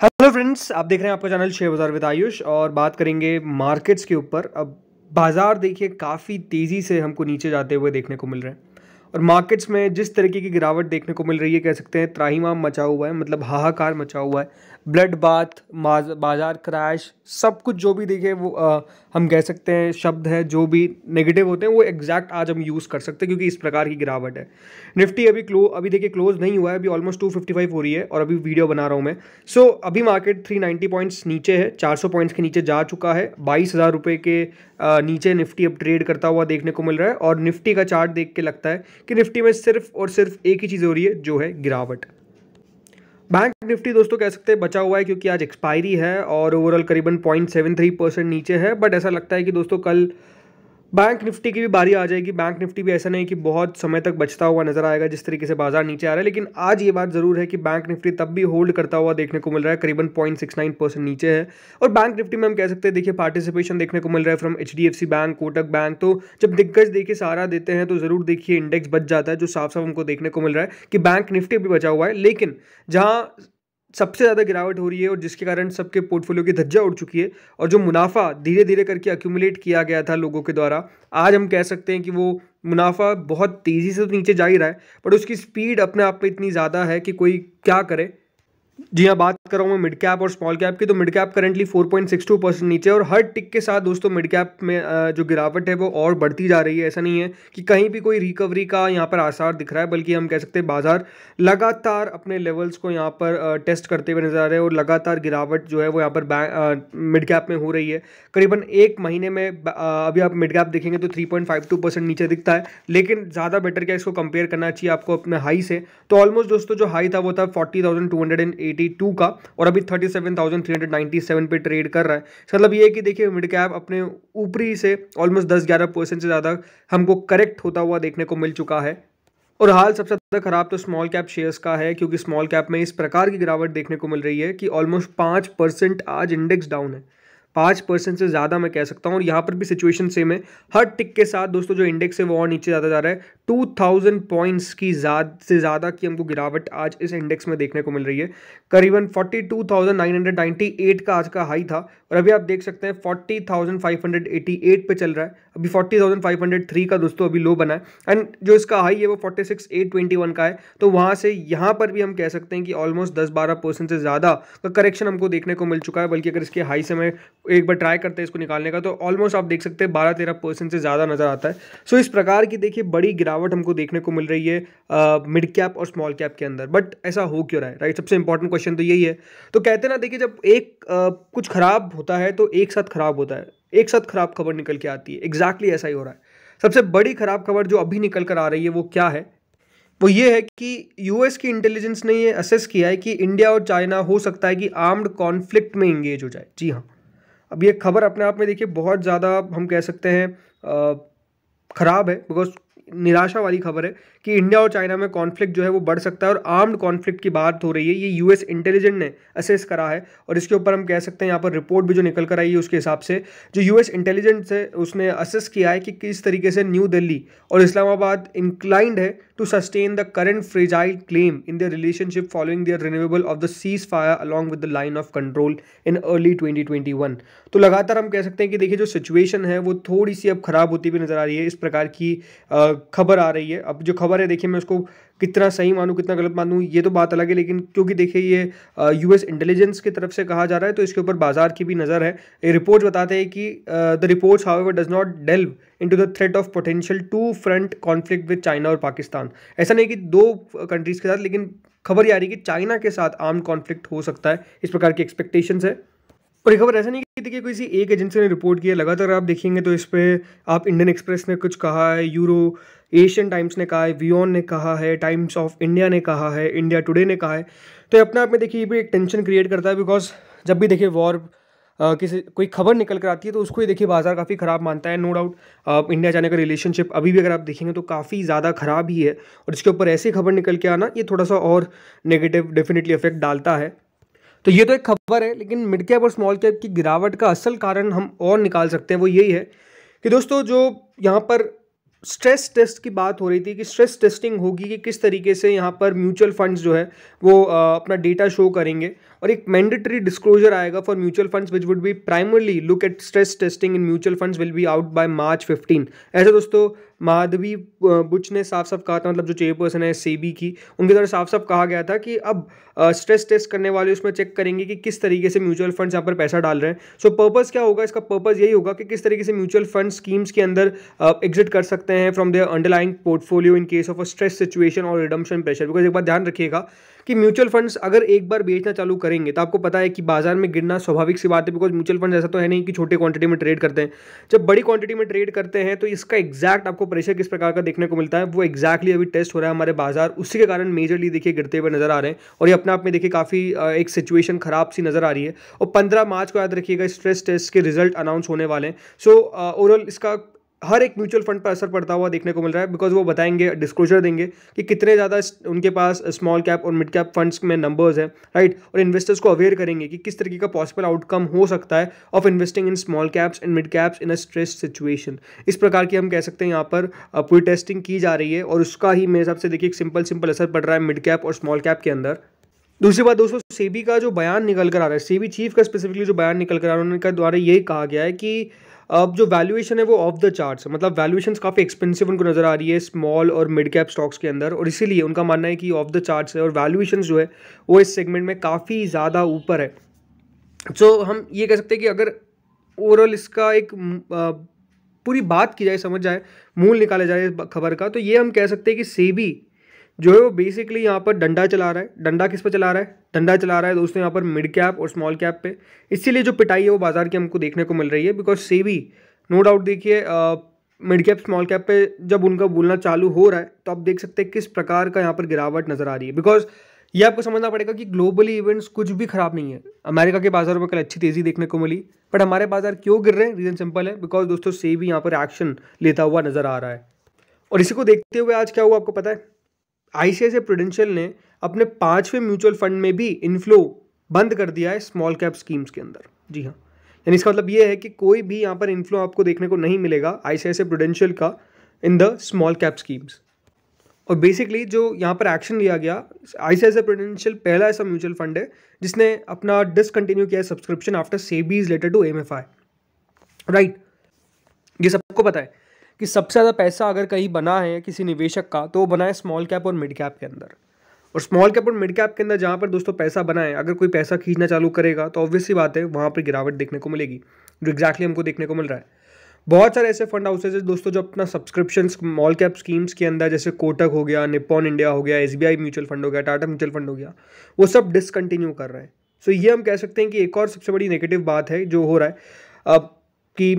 Hello friends आप देख रहे हैं आपका चैनल शेयर बाज़ार विद आयुष और बात करेंगे मार्केट्स के ऊपर। अब बाज़ार देखिए, काफ़ी तेज़ी से हमको नीचे जाते हुए देखने को मिल रहे हैं। और मार्केट्स में जिस तरीके की गिरावट देखने को मिल रही है, कह सकते हैं त्राहिमा मचा हुआ है मतलब हाहाकार मचा हुआ है। ब्लड बाथ बाज़ार क्रैश सब कुछ जो भी देखे वो आ, हम कह सकते हैं शब्द है जो भी नेगेटिव होते हैं वो एग्जैक्ट आज हम यूज़ कर सकते हैं क्योंकि इस प्रकार की गिरावट है। निफ्टी अभी क्लो अभी देखिए क्लोज नहीं हुआ है अभी ऑलमोस्ट टू फिफ्टी फाइव हो रही है और अभी वीडियो बना रहा हूँ मैं। सो so, अभी मार्केट थ्री नाइन्टी पॉइंट्स नीचे है चार सौ पॉइंट्स के नीचे जा चुका है बाईस हज़ार रुपये के नीचे निफ्टी अब ट्रेड करता हुआ देखने को मिल रहा है और निफ्टी का चार्ट देख के लगता है कि निफ्टी में सिर्फ़ और सिर्फ़ एक ही चीज़ हो रही है जो है गिरावट। बैंक निफ्टी दोस्तों कह सकते हैं बचा हुआ है क्योंकि आज एक्सपायरी है और ओवरऑल करीबन पॉइंट सेवन थ्री परसेंट नीचे है बट ऐसा लगता है कि दोस्तों कल बैंक निफ्टी की भी बारी आ जाएगी। बैंक निफ्टी भी ऐसा नहीं कि बहुत समय तक बचता हुआ नज़र आएगा, जिस तरीके से बाज़ार नीचे आ रहा है। लेकिन आज ये बात ज़रूर है कि बैंक निफ्टी तब भी होल्ड करता हुआ देखने को मिल रहा है। करीबन पॉइंट सिक्स नाइन परसेंट नीचे है। और बैंक निफ्टी में हम कह सकते हैं, देखिए पार्टिसिपेशन देखने को मिल रहा है from H D F C bank Kotak bank तो जब दिग्गज देखिए सहारा देते हैं तो ज़रूर देखिए इंडेक्स बच जाता है, जो साफ़ साफ़ हमको देखने को मिल रहा है कि बैंक निफ्टी भी बचा हुआ है। लेकिन जहाँ सबसे ज़्यादा गिरावट हो रही है और जिसके कारण सबके पोर्टफोलियो की धज्जा उड़ चुकी है और जो मुनाफा धीरे धीरे करके अक्यूमुलेट किया गया था लोगों के द्वारा, आज हम कह सकते हैं कि वो मुनाफा बहुत तेज़ी से तो नीचे जा ही रहा है बट उसकी स्पीड अपने आप में इतनी ज़्यादा है कि कोई क्या करे। जी हाँ बात कर रहा हूँ मैं मिड कैप और स्मॉल कैप की। तो मिड कैप करेंटली 4.62 परसेंट नीचे और हर टिक के साथ दोस्तों मिड कैप में जो गिरावट है वो और बढ़ती जा रही है। ऐसा नहीं है कि कहीं भी कोई रिकवरी का यहाँ पर आसार दिख रहा है, बल्कि हम कह सकते हैं बाज़ार लगातार अपने लेवल्स को यहाँ पर टेस्ट करते हुए नज़र आ रहे हैं और लगातार गिरावट जो है वो यहाँ पर मिड कैप में हो रही है। करीबन एक महीने में अभी आप मिड कैप देखेंगे तो थ्री परसेंट नीचे दिखता है। लेकिन ज़्यादा बेटर क्या इसको कंपेयर करना चाहिए आपको अपने हाई से? तो ऑलमोस्ट दोस्तों जो हाई था वो था फोर्टी एटी टू का और अभी thirty seven thousand three hundred ninety seven पे ट्रेड कर रहा है। मतलब ये है कि देखिए, मिड कैप अपने ऊपरी से ऑलमोस्ट दस ग्यारह परसेंट से ज़्यादा हमको करेक्ट होता हुआ देखने को मिल चुका है। और हाल सबसे ज़्यादा खराब तो स्मॉल कैप शेयर्स का है, क्योंकि स्मॉल कैप में इस प्रकार की गिरावट देखने को मिल रही है कि ऑलमोस्ट पाँच आज इंडेक्स डाउन है। पाँच परसेंट से ज़्यादा मैं कह सकता हूँ और यहाँ पर भी सिचुएशन सेम है। हर टिक के साथ दोस्तों, जो इंडेक्स है वो और नीचे ज़्यादा जा रहा है। टू थाउज़ेंड पॉइंट्स की ज़्यादा, से ज़्यादा की हमको गिरावट आज इस इंडेक्स में देखने को मिल रही है। करीबन forty two thousand nine hundred ninety eight का आज का हाई था और अभी आप देख सकते हैं forty thousand five hundred eighty eight पे चल रहा है। अभी forty thousand five hundred three का दोस्तों अभी लो बना है। एंड जो इसका हाई है वो forty six eight twenty one का है। तो वहाँ से यहाँ पर भी हम कह सकते हैं कि ऑलमोस्ट दस बारह परसेंट से ज़्यादा का करेक्शन हमको देखने को मिल चुका है। बल्कि अगर इसके हाई से मैं एक बार ट्राई करते हैं इसको निकालने का तो ऑलमोस्ट आप देख सकते हैं बारह तेरह परसेंट से ज़्यादा नज़र आता है। सो इस प्रकार की देखिए बड़ी गिरावट हमको देखने को मिल रही है मिड कैप और स्मॉल कैप के अंदर। बट ऐसा हो क्यों रहा है राइट सबसे इंपॉर्टेंट क्वेश्चन तो यही है। तो कहते ना देखिए जब एक आ, कुछ खराब होता है तो एक साथ खराब होता है। एक साथ खराब खबर निकल के आती है। एग्जैक्टली ऐसा ही हो रहा है। सबसे बड़ी खराब खबर जो अभी निकल कर आ रही है वो क्या है? वो ये है कि यूएस की इंटेलिजेंस ने ये असेस किया है कि इंडिया और चाइना हो सकता है कि आर्म्ड कॉन्फ्लिक्ट में इंगेज हो जाए। जी हाँ। अब ये खबर अपने आप में देखिए बहुत ज़्यादा हम कह सकते हैं ख़राब है। बिकॉज़ निराशा वाली खबर है कि इंडिया और चाइना में कॉन्फ्लिक्ट जो है वो बढ़ सकता है और आर्म्ड कॉन्फ्लिक्ट की बात हो रही है। ये यूएस इंटेलिजेंट ने असेस करा है और इसके ऊपर हम कह सकते हैं यहाँ पर रिपोर्ट भी जो निकल कर आई है उसके हिसाब से, जो यूएस इंटेलिजेंट है उसने असेस किया है कि किस तरीके से न्यू दिल्ली और इस्लामाबाद इंक्लाइंड है to sustain the current fragile claim in their relationship following their of the ceasefire along with the line of control in early 2021 तो लगातार हम कह सकते हैं कि देखिए, जो सिचुएशन है, वो थोड़ी सी अब खराब होती हुई नज़र आ रही है। इस प्रकार की खबर आ रही है। अब जो खबर है, देखिए, मैं उसको कितना सही मानूँ, कितना गलत मानूँ, ये तो बात अलग है, लेकिन क्योंकि देखिए ये यूएस इंटेलिजेंस की तरफ़ से कहा जा रहा है तो इसके ऊपर बाज़ार की भी नज़र है। ये रिपोर्ट बताते हैं कि the reports however does not delve into the threat of potential two front conflict with China और पाकिस्तान ऐसा नहीं कि दो कंट्रीज़ के साथ, लेकिन खबर ये आ रही है कि चाइना के साथ आर्म कॉन्फ्लिक्ट हो सकता है। इस प्रकार की एक्सपेक्टेशंस है। और ये खबर ऐसा नहीं कि देखिए किसी एक एजेंसी ने रिपोर्ट किया लगातार आप देखेंगे तो इस पर आप इंडियन एक्सप्रेस ने कुछ कहा है, यूरो, एशियन टाइम्स ने कहा है, वियोन ने कहा है, टाइम्स ऑफ़ इंडिया ने कहा है, इंडिया टुडे ने कहा है। तो ये अपने आप में देखिए ये भी एक टेंशन क्रिएट करता है बिकॉज़ जब भी देखिए वॉर किसी, कोई खबर निकल कर आती है तो उसको ही देखिए बाज़ार काफ़ी ख़राब मानता है नो डाउट इंडिया जाने का रिलेशनशिप अभी भी अगर आप देखेंगे तो काफ़ी ज़्यादा ख़राब ही है। और इसके ऊपर ऐसी खबर निकल के आना, ये थोड़ा सा और नेगेटिव डेफिनेटली इफ़ेक्ट डालता है। तो ये तो एक खबर है, लेकिन मिड कैप और स्मॉल कैप की गिरावट का असल कारण हम और निकाल सकते हैं, वो यही है कि दोस्तों जो यहाँ पर स्ट्रेस टेस्ट की बात हो रही थी कि स्ट्रेस टेस्टिंग होगी कि किस तरीके से यहाँ पर म्यूचुअल फंड्स जो है वो अपना डेटा शो करेंगे। और एक मैंडेटरी डिस्क्लोजर आएगा for mutual funds which would be primarily look at stress testing in mutual funds will be out by March fifteen ऐसे दोस्तों माधवी बुच ने साफ़ साफ़ कहा था मतलब जो चेयरपर्सन है सेबी की उनके द्वारा साफ़ साफ़ कहा गया था कि अब स्ट्रेस टेस्ट करने वाले उसमें चेक करेंगे कि किस तरीके से म्यूचुअल फंड्स यहाँ पर पैसा डाल रहे हैं। सो so, पर्पज़ क्या होगा? इसका पर्पज़ यही होगा कि किस तरीके से म्यूचुअल फंड स्कीम्स के अंदर एग्जिट कर सकते हैं from their underlying portfolio in case of a stress situation और रिडम्शन प्रेशर बिकॉज़ एक बार ध्यान रखिएगा कि म्यूचुअल फंड्स अगर एक बार बेचना चालू करेंगे तो आपको पता है कि बाज़ार में गिरना स्वाभाविक सी बात है बिकॉज़ म्यूचुअल फंड ऐसा तो है नहीं कि छोटे क्वांटिटी में ट्रेड करते हैं। जब बड़ी क्वांटिटी में ट्रेड करते हैं तो इसका एग्जैक्ट आपको प्रेशर किस प्रकार का देखने को मिलता है, वो एक्जैक्टली अभी टेस्ट हो रहा है हमारे बाज़ार। उसी के कारण मेजरली देखिए गिरते हुए नज़र आ रहे हैं, और ये अपने आप में देखिए काफ़ी एक सिचुएशन खराब सी नज़र आ रही है। और पंद्रह मार्च को याद रखिएगा स्ट्रेस टेस्ट के रिज़ल्ट अनाउंस होने वाले हैं। सो ओवरऑल इसका हर एक म्यूचुअल फंड पर असर पड़ता हुआ देखने को मिल रहा है बिकॉज़ वो बताएँगे डिस्क्लोजर देंगे कि कितने ज़्यादा उनके पास स्मॉल कैप और मिड कैप फंड्स में नंबर्स हैं राइट और इन्वेस्टर्स को अवेयर करेंगे कि किस तरीके का पॉसिबल आउटकम हो सकता है of investing in small caps and mid caps in a stress situation इस प्रकार की हम कह सकते हैं यहाँ पर पूरी टेस्टिंग की जा रही है और उसका ही मेरे हिसाब से देखिए सिंपल सिंपल असर पड़ रहा है मिड कैप और स्मॉल कैप के अंदर। दूसरी बात दोस्तों, सेबी का जो बयान निकल कर आ रहा है, सेबी चीफ का स्पेसिफिकली जो बयान निकल कर आ रहा है, उनका द्वारा यही कहा गया है कि अब जो वैल्यूएशन है वो ऑफ़ द चार्ट्स मतलब वैल्यूएशन काफ़ी एक्सपेंसिव उनको नज़र आ रही है स्मॉल और मिड कैप स्टॉक्स के अंदर। और इसीलिए उनका मानना है कि ऑफ़ द चार्ट्स है और वैल्यूएशन जो है वो इस सेगमेंट में काफ़ी ज़्यादा ऊपर है। सो so, हम ये कह सकते हैं कि अगर ओवरऑल इसका एक पूरी बात की जाए समझ जाए मूल निकाला जाए खबर का तो ये हम कह सकते हैं कि सेबी जो है वो बेसिकली यहाँ पर डंडा चला रहा है। डंडा किस पर चला रहा है? डंडा चला रहा है दोस्तों यहाँ पर मिड कैप और स्मॉल कैप पे। इसीलिए जो पिटाई है वो बाज़ार की हमको देखने को मिल रही है बिकॉज़ सेबी नो डाउट देखिए मिड कैप स्मॉल कैप पे जब उनका बोलना चालू हो रहा है तो आप देख सकते हैं किस प्रकार का यहाँ पर गिरावट नज़र आ रही है। बिकॉज़ ये आपको समझना पड़ेगा कि ग्लोबली इवेंट्स कुछ भी खराब नहीं है। अमेरिका के बाजारों में कल अच्छी तेज़ी देखने को मिली बट हमारे बाज़ार क्यों गिर रहे हैं? रीज़न सिंपल है बिकॉज़ दोस्तों सेबी यहाँ पर एक्शन लेता हुआ नज़र आ रहा है। और इसी को देखते हुए आज क्या हुआ आपको पता है? आईसीआईसी प्रोडेंशियल ने अपने पाँचवें म्यूचुअल फंड में भी इनफ्लो बंद कर दिया है स्मॉल कैप स्कीम्स के अंदर जी हाँ यानी इसका मतलब ये है कि कोई भी यहाँ पर इन्फ्लो आपको देखने को नहीं मिलेगा आईसीआईसी प्रोडेंशियल का in the small cap schemes और बेसिकली जो यहाँ पर एक्शन लिया गया आईसीआईसी प्रोडेंशियल पहला ऐसा म्यूचुअल फंड है जिसने अपना डिसकंटिन्यू किया है subscription after SEBI's letter to MFI right ये सबको पता है कि सबसे ज़्यादा पैसा अगर कहीं बना है किसी निवेशक का तो वो बना है स्मॉल कैप और मिड कैप के अंदर। और स्मॉल कैप और मिड कैप के अंदर जहाँ पर दोस्तों पैसा बना है, अगर कोई पैसा खींचना चालू करेगा तो ऑब्वियसली बात है, वहाँ पर गिरावट देखने को मिलेगी, जो एक्जैक्टली हमको देखने को मिल रहा है। बहुत सारे ऐसे फंड हाउसेज है दोस्तों, जो अपना सब्सक्रिप्शन स्मॉल कैप स्कीम्स के अंदर, जैसे कोटक हो गया निपॉन इंडिया हो गया एसबीआई म्यूचुअल फंड हो गया टाटा म्यूचुअल फंड हो गया, वो सब डिसकंटिन्यू कर रहे हैं। सो ये हम कह सकते हैं कि एक और सबसे बड़ी नेगेटिव बात है, जो हो रहा है, अब कि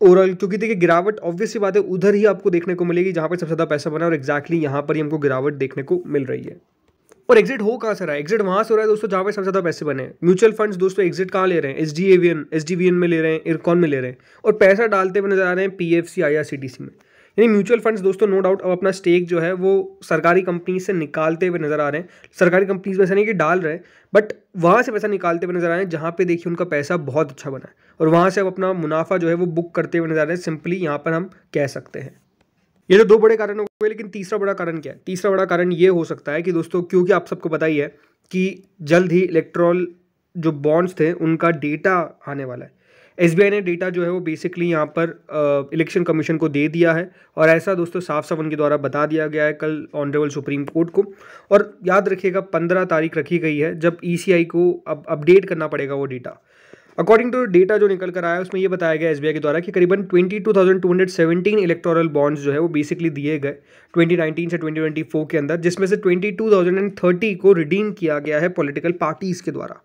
ओवरऑल क्योंकि देखिए गिरावट ऑब्वियसली बात है, उधर ही आपको देखने को मिलेगी जहाँ पर सबसे ज़्यादा पैसा बना और एक्जैक्टली यहाँ पर ही हमको गिरावट देखने को मिल रही है। और एग्जिट हो कहाँ से रहा है? एग्जिट वहाँ से हो रहा है दोस्तों जहाँ पर सबसे ज़्यादा पैसे बने म्यूचुअल फंड्स दोस्तों एग्जिट कहाँ ले रहे हैं? S D S D V N में ले रहे हैं इरकॉन में ले रहे हैं। और पैसा डालते हुए नज़र आ रहे हैं P F C R C T C में। यानी म्यूचुअल फंड्स दोस्तों, नो डाउट, अब अपना स्टेक जो है, वो सरकारी कंपनी से निकालते हुए नज़र आ रहे हैं। सरकारी कंपनीज़ में ऐसा नहीं कि डाल रहे हैं, बट वहाँ से पैसा निकालते हुए नज़र आ रहे हैं, जहाँ पे देखिए उनका पैसा बहुत अच्छा बना है। और वहाँ से अब अपना मुनाफा जो है, वो बुक करते हुए नज़र आ रहे हैं सिंपली यहाँ पर हम कह सकते हैं। ये तो दो बड़े कारण हो गए लेकिन तीसरा बड़ा कारण क्या है? तीसरा बड़ा कारण ये हो सकता है कि दोस्तों, क्योंकि आप सबको पता ही है कि जल्द ही इलेक्ट्रॉल जो बॉन्ड्स थे, उनका डेटा आने वाला है। एसबीआई ने डेटा जो है वो बेसिकली यहाँ पर इलेक्शन कमीशन को दे दिया है और ऐसा दोस्तों साफ़ साफ़ उनके द्वारा बता दिया गया है कल ऑनरेबल सुप्रीम कोर्ट को। और याद रखिएगा पंद्रह तारीख रखी गई है जब ई e को अब अपडेट करना पड़ेगा वो डेटा अकॉर्डिंग टू डेटा जो निकल कर आया उसमें ये बताया गया एस के द्वारा कि करीबन twenty two thousand two hundred seventeen electoral bonds जो है वो बेसिकली दिए गए 2019 से 2024 के अंदर जिसमें से 22,030 को रिडीम किया गया है पॉलिटिकल पार्टीज़ के द्वारा।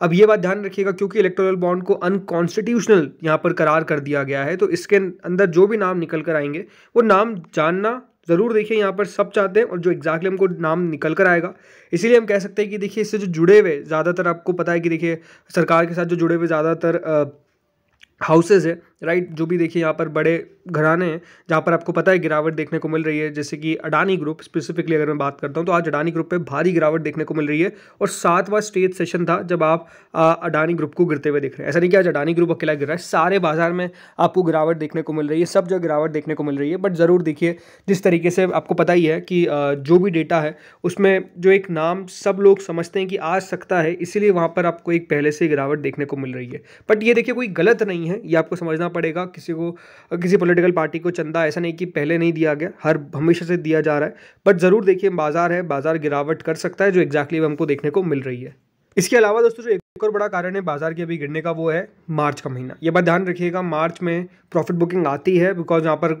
अब ये बात ध्यान रखिएगा, क्योंकि इलेक्टोरल बॉन्ड को अनकॉन्स्टिट्यूशनल यहाँ पर करार कर दिया गया है तो इसके अंदर जो भी नाम निकल कर आएँगे, वो नाम जानना ज़रूर देखिए, यहाँ पर सब चाहते हैं, और जो एग्जैक्टली हमको नाम निकल कर आएगा। इसीलिए हम कह सकते हैं कि देखिए, इससे जो जुड़े हुए, ज़्यादातर आपको पता है कि देखिए, सरकार के साथ जो जुड़े हुए ज़्यादातर हाउसेज है राइट जो भी देखिए यहाँ पर बड़े घराने हैं, जहाँ पर आपको पता है गिरावट देखने को मिल रही है। जैसे कि अडानी ग्रुप स्पेसिफिकली अगर मैं बात करता हूँ तो आज अडानी ग्रुप पे भारी गिरावट देखने को मिल रही है और सातवां स्टेज सेशन था जब आप अडानी ग्रुप को गिरते हुए देख रहे हैं। ऐसा नहीं कि आज अडानी ग्रुप अकेला गिर रहा है, सारे बाज़ार में आपको गिरावट देखने को मिल रही है, सब जगह गिरावट देखने को मिल रही है। बट ज़रूर देखिए, जिस तरीके से आपको पता ही है कि जो भी डेटा है, उसमें जो एक नाम सब लोग समझते हैं कि आ सकता है, इसीलिए वहाँ पर आपको एक पहले से गिरावट देखने को मिल रही है। बट ये देखिए कोई गलत नहीं है, ये आपको समझना पड़ेगा किसी को, किसी पॉलिटिकल पार्टी को चंदा, ऐसा नहीं कि पहले नहीं दिया गया, हर, हमेशा से दिया जा रहा है। बट ज़रूर देखिए, बाज़ार है, बाज़ार गिरावट कर सकता है, जो एग्जैक्टली हमको देखने को मिल रही है। इसके अलावा दोस्तों, जो एक और बड़ा कारण है बाज़ार के अभी गिरने का, वो है मार्च का महीना। ये बात ध्यान रखिएगा, मार्च में प्रॉफिट बुकिंग आती है बिकॉज़ यहाँ पर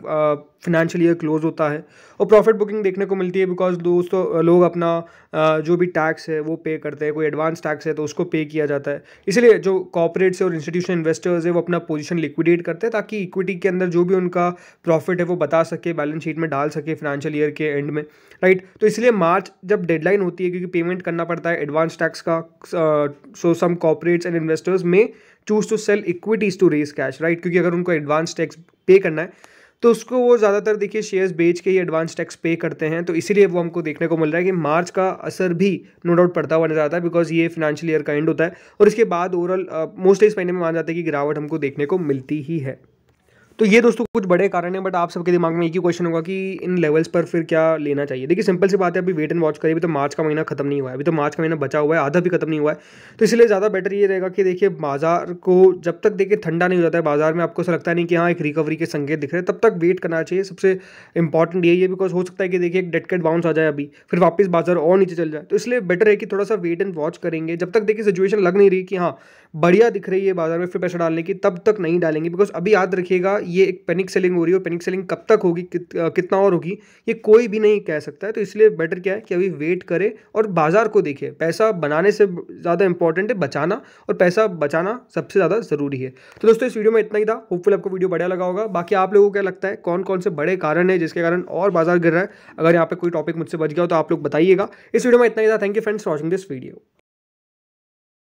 फिनेंशियल ईयर क्लोज होता है। और प्रॉफिट बुकिंग देखने को मिलती है बिकॉज़ दोस्तों लोग अपना जो भी टैक्स है, वो पे करते हैं। कोई एडवांस टैक्स है तो उसको पे किया जाता है। इसलिए जो कॉपरेट्स और इंस्टीट्यूशन इन्वेस्टर्स है, वो अपना पोजीशन लिक्विडेट करते हैं ताकि इक्विटी के अंदर जो भी उनका प्रॉफिट है, वो बता सके बैलेंस शीट में डाल सके फिनेंशियल ईयर के एंड में। राइट तो इसलिए मार्च जब डेडलाइन होती है, क्योंकि पेमेंट करना पड़ता है एडवांस टैक्स का so some corporates and investors में choose to sell equities to raise cash right क्योंकि अगर उनको एडवांस टैक्स पे करना है तो उसको वो ज़्यादातर देखिए शेयर्स बेच के ही एडवांस टैक्स पे करते हैं तो इसीलिए वो हमको देखने को मिल रहा है कि मार्च का असर भी नो डाउट पड़ता हुआ नज़र आता है बिकॉज़ ये फिनेंशियल ईयर का एंड होता है और इसके बाद ओवरऑल मोस्टली इस महीने में मान जाता है कि गिरावट हमको देखने को मिलती ही है। तो ये दोस्तों कुछ बड़े कारण हैं बट आप सबके दिमाग में एक ही क्वेश्चन होगा कि इन लेवल्स पर फिर क्या लेना चाहिए। देखिए सिंपल सी बात है, अभी वेट एंड वॉच करिए, अभी तो मार्च का महीना खत्म नहीं हुआ है, अभी तो मार्च का महीना बचा हुआ है, आधा भी खत्म नहीं हुआ है। तो इसलिए ज़्यादा बेटर ये रहेगा कि देखिए, बाज़ार को जब तक देखिए ठंडा नहीं हो जाता है, बाज़ार में आपको ऐसा लगता नहीं कि हाँ एक रिकवरी के संकेत दिख रहे हैं, तब तक वेट करना चाहिए। सबसे इंपॉर्टेंट यही है बिकॉज़ हो सकता है कि देखिए एक डेट बाउंस आ जाए अभी, फिर वापस बाज़ार और नीचे चल जाए। तो इसलिए बेटर है कि थोड़ा सा वेट एंड वॉच करेंगे। जब तक देखिए सिचुएशन लग नहीं रही कि हाँ बढ़िया दिख रही है बाज़ार में फिर पैसा डालने की, तब तक नहीं डालेंगे बिकॉज़ अभी याद रखिएगा ये एक पैनिक सेलिंग हो रही है पैनिक सेलिंग कब तक होगी कित, कितना और होगी ये कोई भी नहीं कह सकता है। तो इसलिए बेटर क्या है कि अभी वेट करें और बाज़ार को देखिए पैसा बनाने से ज़्यादा इंपॉर्टेंट है बचाना और पैसा बचाना सबसे ज़्यादा ज़रूरी है। तो दोस्तों इस वीडियो में इतना ही था। होपफुल आपको वीडियो बढ़िया लगा होगा। बाकी आप लोगों को क्या लगता है कौन कौन से बड़े कारण है जिसके कारण और बाज़ार गिर रहा है? अगर यहाँ पर कोई टॉपिक मुझसे बच गया तो आप लोग बताइएगा। इस वीडियो में इतना ही था। Thank you friends watching this video